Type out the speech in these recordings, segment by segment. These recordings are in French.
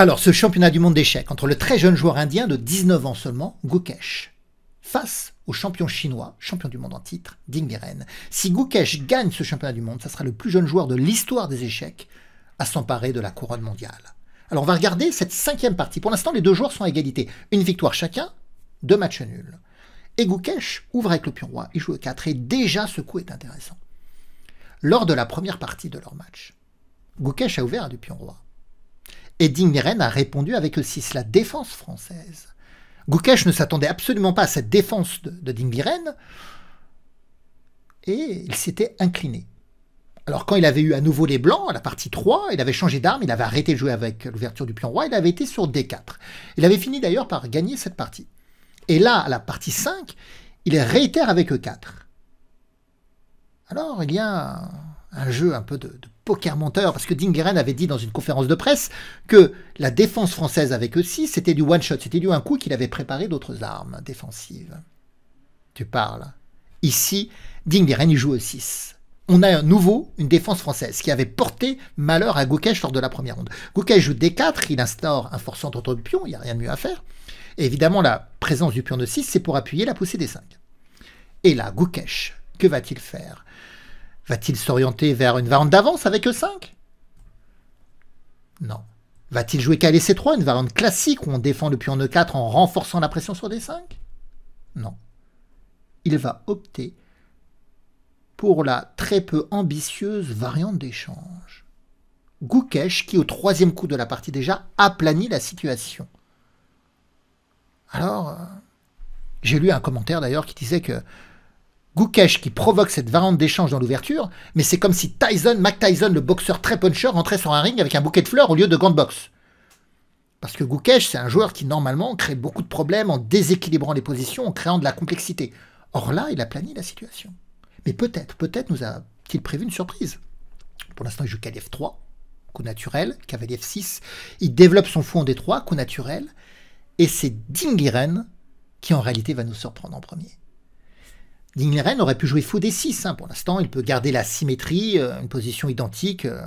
Alors, ce championnat du monde d'échecs entre le très jeune joueur indien de 19 ans seulement, Gukesh, face au champion chinois, champion du monde en titre, Ding Liren. Si Gukesh gagne ce championnat du monde, ça sera le plus jeune joueur de l'histoire des échecs à s'emparer de la couronne mondiale. Alors, on va regarder cette cinquième partie. Pour l'instant, les deux joueurs sont à égalité. Une victoire chacun, deux matchs nuls. Et Gukesh ouvre avec le pion roi, il joue e 4 et déjà ce coup est intéressant. Lors de la première partie de leur match, Gukesh a ouvert à du pion roi. Et Liren a répondu avec E6, la défense française. Gukesh ne s'attendait absolument pas à cette défense de, de et il s'était incliné. Alors quand il avait eu à nouveau les blancs, à la partie 3, il avait changé d'arme, il avait arrêté de jouer avec l'ouverture du pion roi, il avait été sur D4. Il avait fini d'ailleurs par gagner cette partie. Et là, à la partie 5, il réitère avec E4. Alors il y a un, jeu un peu de, poker menteur, parce que Dingeren avait dit dans une conférence de presse que la défense française avec E6, c'était du one-shot, c'était du un coup qu'il avait préparé d'autres armes défensives. Tu parles. Ici, Dingeren, joue E6 on a à nouveau une défense française qui avait porté malheur à Gukesh lors de la première ronde. Gukesh joue D4, il instaure un forçant autour du pion, il n'y a rien de mieux à faire. Et évidemment, la présence du pion de 6, c'est pour appuyer la poussée des 5. Et là, Gukesh, que va-t-il faire? Va-t-il s'orienter vers une variante d'avance avec E5 Non. Va-t-il jouer KL C3, une variante classique où on défend le pion E4 en renforçant la pression sur D5 Non. Il va opter pour la très peu ambitieuse variante d'échange. Gukesh, qui au troisième coup de la partie déjà aplanit la situation. Alors, euh, j'ai lu un commentaire d'ailleurs qui disait que Gukesh qui provoque cette variante d'échange dans l'ouverture, mais c'est comme si Tyson, Mac Tyson, le boxeur très puncher, rentrait sur un ring avec un bouquet de fleurs au lieu de gants de boxe. Parce que Gukesh, c'est un joueur qui normalement crée beaucoup de problèmes en déséquilibrant les positions, en créant de la complexité. Or là, il a plani la situation. Mais peut-être, peut-être nous a-t-il prévu une surprise. Pour l'instant, il joue cavalier F3, coup naturel, cavalier F6. Il développe son fou en D3, coup naturel. Et c'est Dingiren qui en réalité va nous surprendre en premier. Dingiren aurait pu jouer fou D6. Hein. Pour l'instant, il peut garder la symétrie, euh, une position identique. Il euh,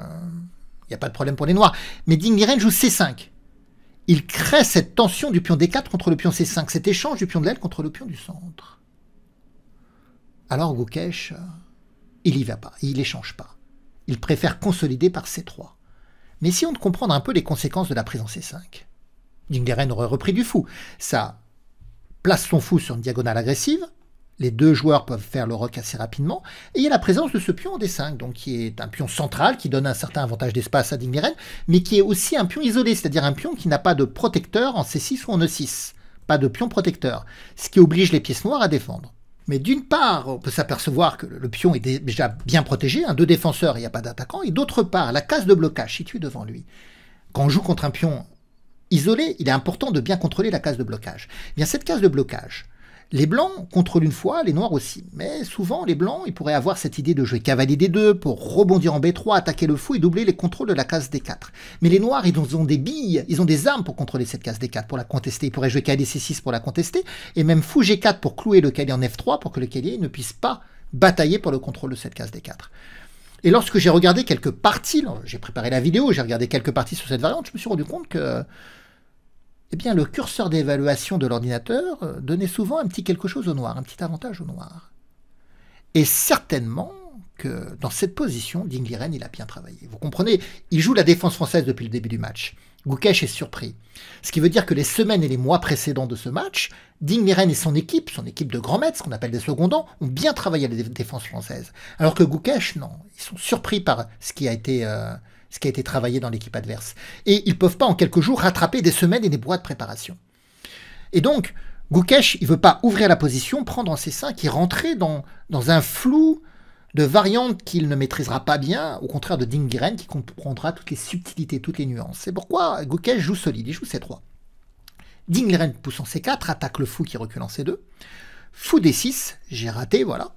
n'y a pas de problème pour les noirs. Mais Dingiren joue C5. Il crée cette tension du pion D4 contre le pion C5, cet échange du pion de l'aile contre le pion du centre. Alors Gukesh, euh, il y va pas, il n'échange pas. Il préfère consolider par C3. Mais si on de comprendre un peu les conséquences de la prise en C5. Dingeren aurait repris du fou. Ça place son fou sur une diagonale agressive. Les deux joueurs peuvent faire le rock assez rapidement. Et il y a la présence de ce pion en D5, donc qui est un pion central qui donne un certain avantage d'espace à Dingeren, mais qui est aussi un pion isolé, c'est-à-dire un pion qui n'a pas de protecteur en C6 ou en E6. Pas de pion protecteur. Ce qui oblige les pièces noires à défendre. Mais d'une part, on peut s'apercevoir que le pion est déjà bien protégé, un deux défenseurs, il n'y a pas d'attaquant, et d'autre part, la case de blocage située devant lui. Quand on joue contre un pion isolé, il est important de bien contrôler la case de blocage. Eh bien, cette case de blocage, les blancs contrôlent une fois, les noirs aussi. Mais souvent, les blancs, ils pourraient avoir cette idée de jouer cavalier D2 pour rebondir en B3, attaquer le fou et doubler les contrôles de la case D4. Mais les noirs, ils ont des billes, ils ont des armes pour contrôler cette case D4, pour la contester. Ils pourraient jouer cavalier C6 pour la contester, et même fou G4 pour clouer le cavalier en F3 pour que le cavalier ne puisse pas batailler pour le contrôle de cette case D4. Et lorsque j'ai regardé quelques parties, j'ai préparé la vidéo, j'ai regardé quelques parties sur cette variante, je me suis rendu compte que eh bien, le curseur d'évaluation de l'ordinateur euh, donnait souvent un petit quelque chose au noir, un petit avantage au noir. Et certainement que dans cette position, Dingliren, il a bien travaillé. Vous comprenez, il joue la défense française depuis le début du match. Gukesh est surpris. Ce qui veut dire que les semaines et les mois précédents de ce match, Dingliren et son équipe, son équipe de grands maîtres, ce qu'on appelle des secondants, ont bien travaillé à la défense française. Alors que Gukesh, non, ils sont surpris par ce qui a été... Euh, ce qui a été travaillé dans l'équipe adverse. Et ils peuvent pas en quelques jours rattraper des semaines et des mois de préparation. Et donc, Gukesh, il veut pas ouvrir la position, prendre en ses seins, qui rentrer dans, dans un flou de variantes qu'il ne maîtrisera pas bien, au contraire de Dingiren qui comprendra toutes les subtilités, toutes les nuances. C'est pourquoi Gukesh joue solide, il joue C3. Dingiren pousse en C4, attaque le fou qui recule en C2. Fou D6, j'ai raté, voilà.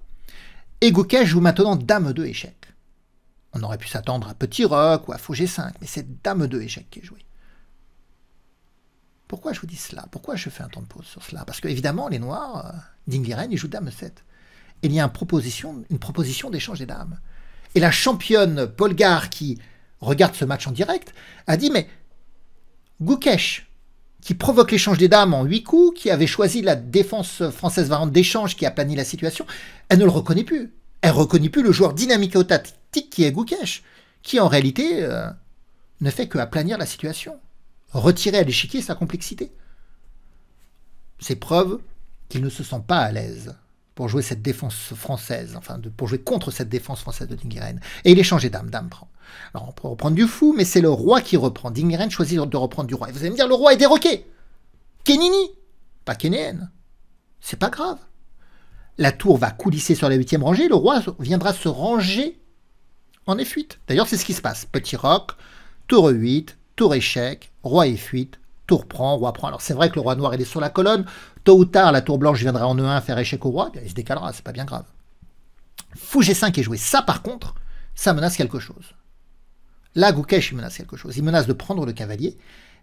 Et Gukesh joue maintenant Dame 2 échec. On aurait pu s'attendre à Petit Rock ou à Fou G5, mais c'est Dame 2 échec qui est joué. Pourquoi je vous dis cela? Pourquoi je fais un temps de pause sur cela? Parce que, évidemment, les Noirs, euh, Dingiren, ils jouent Dame 7. Et il y a une proposition, une proposition d'échange des dames. Et la championne Polgar, qui regarde ce match en direct, a dit Mais Goukesh, qui provoque l'échange des dames en huit coups, qui avait choisi la défense française variante d'échange qui a plani la situation, elle ne le reconnaît plus. Elle ne reconnaît plus le joueur dynamique et qui est Goukesh, qui en réalité euh, ne fait que aplanir la situation, retirer à l'échiquier sa complexité. C'est preuve qu'il ne se sent pas à l'aise pour jouer cette défense française, enfin pour jouer contre cette défense française de Dingiren. Et il est changé d'âme, dame prend. Alors on peut reprendre du fou, mais c'est le roi qui reprend. Dingiren choisit de reprendre du roi. Et vous allez me dire, le roi est déroqué. Kenini, pas Kenéen. C'est pas grave. La tour va coulisser sur la huitième rangée, le roi viendra se ranger en F8. D'ailleurs, c'est ce qui se passe. Petit roc, tour 8, tour échec, roi F8, tour prend, roi prend. Alors c'est vrai que le roi noir il est sur la colonne. Tôt ou tard, la tour blanche viendra en E1 faire échec au roi. il se décalera, c'est pas bien grave. Fou G5 est joué. Ça par contre, ça menace quelque chose. Là, Goukesh, il menace quelque chose. Il menace de prendre le cavalier.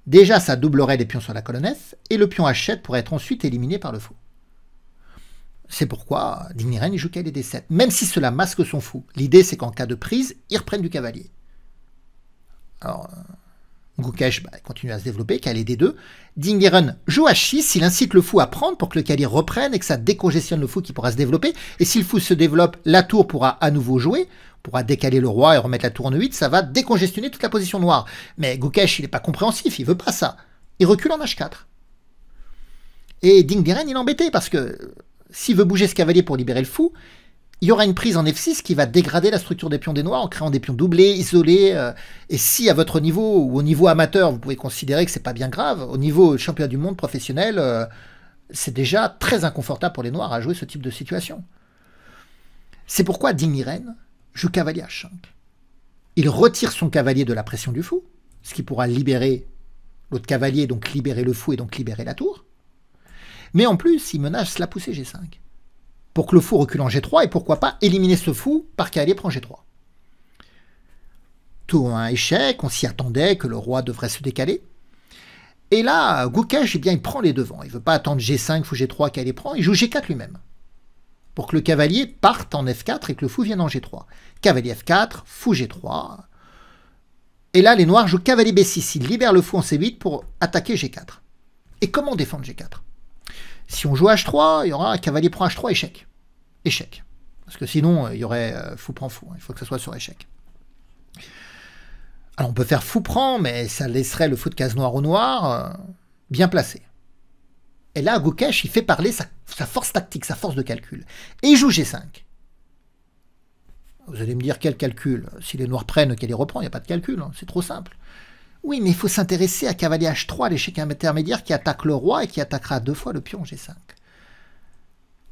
Déjà, ça doublerait les pions sur la colonne et le pion H7 pourrait être ensuite éliminé par le fou. C'est pourquoi Digniren joue qu'elle D7, même si cela masque son fou. L'idée, c'est qu'en cas de prise, il reprenne du cavalier. Alors, Gukesh bah, continue à se développer, cavalier D2. Dingeren joue H6, il incite le fou à prendre pour que le cavalier reprenne et que ça décongestionne le fou qui pourra se développer. Et si le fou se développe, la tour pourra à nouveau jouer, pourra décaler le roi et remettre la tour en E8, ça va décongestionner toute la position noire. Mais Gukesh, il n'est pas compréhensif, il veut pas ça. Il recule en H4. Et Dingeren, il est embêté parce que s'il veut bouger ce cavalier pour libérer le fou, il y aura une prise en F6 qui va dégrader la structure des pions des noirs en créant des pions doublés, isolés. Euh, et si à votre niveau ou au niveau amateur, vous pouvez considérer que c'est pas bien grave, au niveau championnat du monde professionnel, euh, c'est déjà très inconfortable pour les noirs à jouer ce type de situation. C'est pourquoi Digniren joue cavalier H5. Il retire son cavalier de la pression du fou, ce qui pourra libérer l'autre cavalier, donc libérer le fou et donc libérer la tour. Mais en plus, il menace la poussée G5 pour que le fou recule en G3 et pourquoi pas éliminer ce fou par cavalier prend G3. Tour un échec, on s'y attendait que le roi devrait se décaler. Et là, Gukesh, eh bien, il prend les devants. Il ne veut pas attendre G5, fou G3, cavalier prend, il joue G4 lui-même. Pour que le cavalier parte en F4 et que le fou vienne en G3. Cavalier F4, fou G3. Et là, les noirs jouent cavalier B6. Ils libèrent le fou en C8 pour attaquer G4. Et comment défendre G4 si on joue H3, il y aura cavalier prend H3, échec. Échec. Parce que sinon, euh, il y aurait euh, fou prend fou. Hein. Il faut que ce soit sur échec. Alors on peut faire fou prend, mais ça laisserait le fou de case noir au noir euh, bien placé. Et là, Gukesh, il fait parler sa, force tactique, sa force de calcul. Et il joue G5. Vous allez me dire quel calcul? Si les noirs prennent, qu'elle les reprend, il n'y a pas de calcul, hein. c'est trop simple. Oui, mais il faut s'intéresser à cavalier H3, l'échec intermédiaire qui attaque le roi et qui attaquera deux fois le pion G5.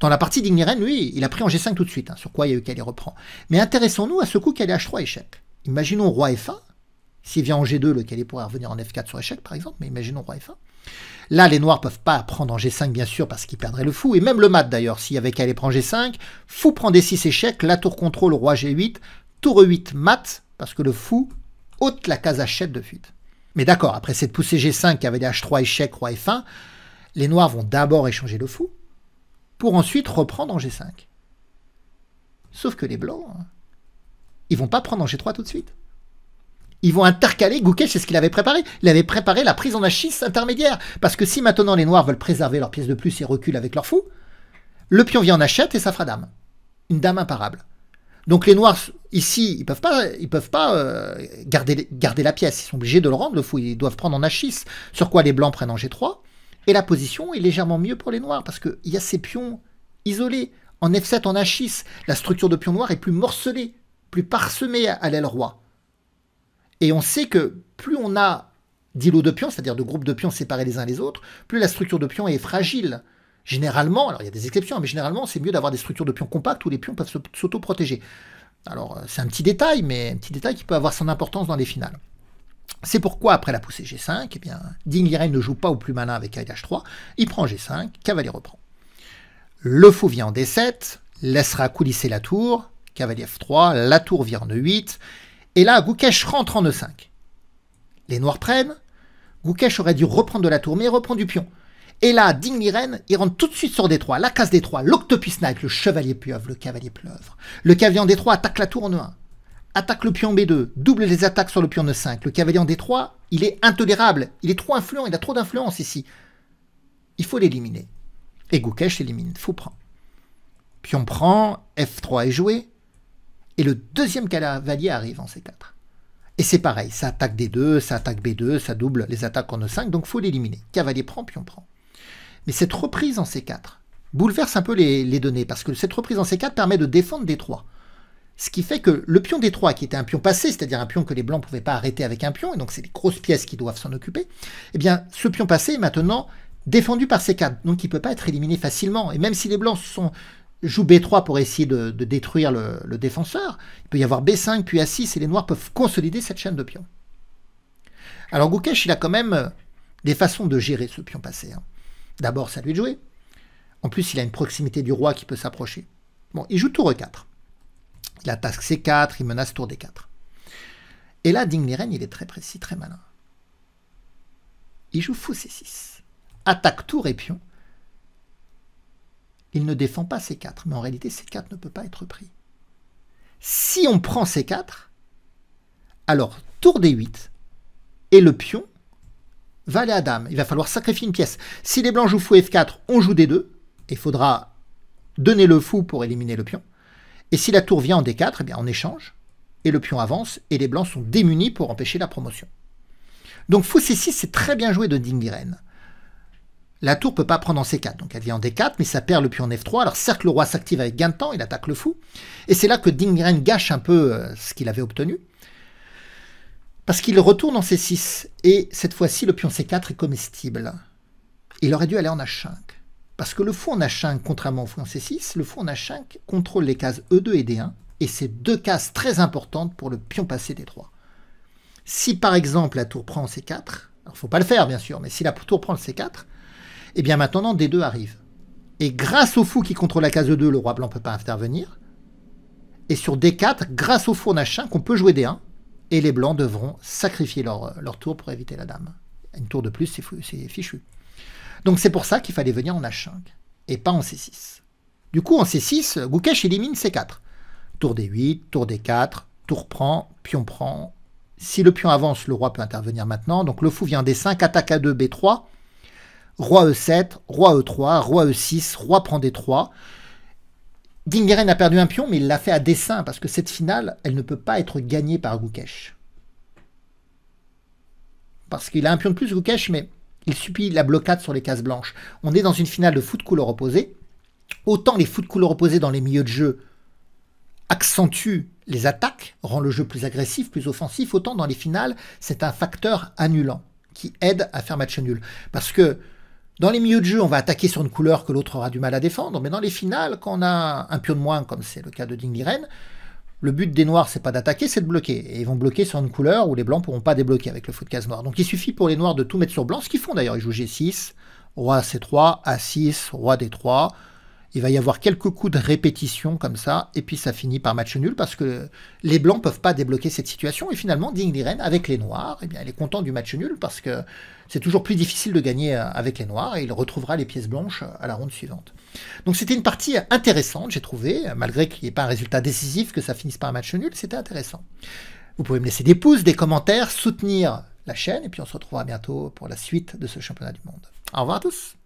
Dans la partie d'Igniren, lui, il a pris en G5 tout de suite, hein, sur quoi il y a eu qu'elle reprend. Mais intéressons-nous à ce coup qu'elle H3 échec. Imaginons roi F1. S'il vient en G2, le cavalier pourrait revenir en F4 sur échec, par exemple, mais imaginons roi F1. Là, les noirs peuvent pas prendre en G5, bien sûr, parce qu'ils perdraient le fou, et même le mat d'ailleurs. S'il y avait cavalier prend G5, fou prend D6 échec, la tour contrôle, roi G8, tour E8 mat, parce que le fou ôte la case H7 de fuite. Mais d'accord, après cette poussée G5 qui avait des H3 échec, roi F1, les noirs vont d'abord échanger le fou, pour ensuite reprendre en G5. Sauf que les blancs, hein, ils vont pas prendre en G3 tout de suite. Ils vont intercaler, Goukesh, c'est ce qu'il avait préparé. Il avait préparé la prise en H6 intermédiaire. Parce que si maintenant les noirs veulent préserver leur pièce de plus et reculent avec leur fou, le pion vient en H7 et ça fera dame. Une dame imparable. Donc les noirs, ici, ils peuvent pas, ils peuvent pas euh, garder, garder la pièce. Ils sont obligés de le rendre, le fou. Ils doivent prendre en H6. Sur quoi les blancs prennent en G3. Et la position est légèrement mieux pour les noirs parce qu'il y a ces pions isolés. En F7, en H6, la structure de pion noir est plus morcelée, plus parsemée à l'aile roi. Et on sait que plus on a d'îlots de pions, c'est-à-dire de groupes de pions séparés les uns les autres, plus la structure de pion est fragile. Généralement, alors il y a des exceptions, mais généralement c'est mieux d'avoir des structures de pions compactes où les pions peuvent s'auto-protéger. Alors euh, c'est un petit détail, mais un petit détail qui peut avoir son importance dans les finales. C'est pourquoi après la poussée G5, eh bien, ne joue pas au plus malin avec cavalier H3, il prend G5, cavalier reprend. Le fou vient en D7, laissera coulisser la tour, cavalier F3, la tour vient en E8, et là Goukesh rentre en E5. Les noirs prennent, Goukesh aurait dû reprendre de la tour, mais il reprend du pion. Et là, Liren, il rentre tout de suite sur D3, la case D3, l'octopus snipe, le chevalier pieuvre, le cavalier pleuvre. Le cavalier en D3 attaque la tour en E1, attaque le pion B2, double les attaques sur le pion E5. Le cavalier en D3 Il est intolérable, il est trop influent, il a trop d'influence ici. Il faut l'éliminer. Et Gukesh élimine, fou prend. Puis on prend, F3 est joué, et le deuxième cavalier arrive en C4. Et c'est pareil, ça attaque D2, ça attaque B2, ça double les attaques en E5, donc faut l'éliminer. Cavalier prend, pion prend. Mais cette reprise en C4 bouleverse un peu les, données, parce que cette reprise en C4 permet de défendre D3. Ce qui fait que le pion D3, qui était un pion passé, c'est-à-dire un pion que les blancs ne pouvaient pas arrêter avec un pion, et donc c'est des grosses pièces qui doivent s'en occuper, eh bien ce pion passé est maintenant défendu par C4, donc il ne peut pas être éliminé facilement. Et même si les blancs sont, jouent B3 pour essayer de, détruire le, défenseur, il peut y avoir B5 puis A6, et les noirs peuvent consolider cette chaîne de pions. Alors Gukesh, il a quand même euh, des façons de gérer ce pion passé. Hein. D'abord, ça lui de jouer. En plus, il a une proximité du roi qui peut s'approcher. Bon, il joue tour E4. Il attaque C4, il menace tour D4. Et là, Ding Liren, il est très précis, très malin. Il joue fou C6. Attaque tour et pion. Il ne défend pas C4, mais en réalité, C4 ne peut pas être pris. Si on prend C4, alors tour D8, et le pion va aller à dame. Il va falloir sacrifier une pièce. Si les blancs jouent fou F4, on joue D2, il faudra donner le fou pour éliminer le pion. Et si la tour vient en D4, eh on échange, et le pion avance, et les blancs sont démunis pour empêcher la promotion. Donc fou C6, c'est très bien joué de Dingiren. La tour peut pas prendre en C4, donc elle vient en D4, mais ça perd le pion en F3. Alors certes, le roi s'active avec gain de temps, il attaque le fou, et c'est là que Dingiren gâche un peu euh, ce qu'il avait obtenu, parce qu'il retourne en C6, et cette fois-ci, le pion C4 est comestible. Il aurait dû aller en H5. Parce que le fou en H5, contrairement au fou en C6, le fou en H5 contrôle les cases E2 et D1, et c'est deux cases très importantes pour le pion passé D3. Si par exemple la tour prend C4, alors faut pas le faire bien sûr, mais si la tour prend le C4, eh bien maintenant D2 arrive. Et grâce au fou qui contrôle la case E2, le roi blanc ne peut pas intervenir. Et sur D4, grâce au fou en H5, on peut jouer D1, et les blancs devront sacrifier leur, leur tour pour éviter la dame. Une tour de plus, c'est fichu. Donc c'est pour ça qu'il fallait venir en H5 et pas en C6. Du coup, en C6, Gukesh élimine C4. Tour D8, tour D4, tour prend, pion prend. Si le pion avance, le roi peut intervenir maintenant. Donc le fou vient D5, attaque A2, B3, roi E7, roi E3, roi E6, roi prend D3. Dingeren a perdu un pion, mais il l'a fait à dessein, parce que cette finale, elle ne peut pas être gagnée par Gukesh. Parce qu'il a un pion de plus, Gukesh, mais il subit la blocade sur les cases blanches. On est dans une finale de foot couleur opposée. Autant les foot couleur opposés dans les milieux de jeu accentuent les attaques, rend le jeu plus agressif, plus offensif, autant dans les finales, c'est un facteur annulant qui aide à faire match nul. Parce que dans les milieux de jeu, on va attaquer sur une couleur que l'autre aura du mal à défendre, mais dans les finales, quand on a un pion de moins, comme c'est le cas de Ding Liren, le but des noirs, c'est pas d'attaquer, c'est de bloquer. Et ils vont bloquer sur une couleur où les blancs pourront pas débloquer avec le fou de case noir. Donc il suffit pour les noirs de tout mettre sur blanc, ce qu'ils font d'ailleurs. Ils jouent G6, roi C3, A6, roi D3, il va y avoir quelques coups de répétition comme ça, et puis ça finit par match nul parce que les blancs peuvent pas débloquer cette situation. Et finalement, Ding Liren, avec les noirs, eh bien, elle est content du match nul parce que c'est toujours plus difficile de gagner euh, avec les noirs et il retrouvera les pièces blanches à la ronde suivante. Donc c'était une partie intéressante, j'ai trouvé, malgré qu'il n'y ait pas un résultat décisif, que ça finisse par match nul, c'était intéressant. Vous pouvez me laisser des pouces, des commentaires, soutenir la chaîne, et puis on se retrouvera bientôt pour la suite de ce championnat du monde. Au revoir à tous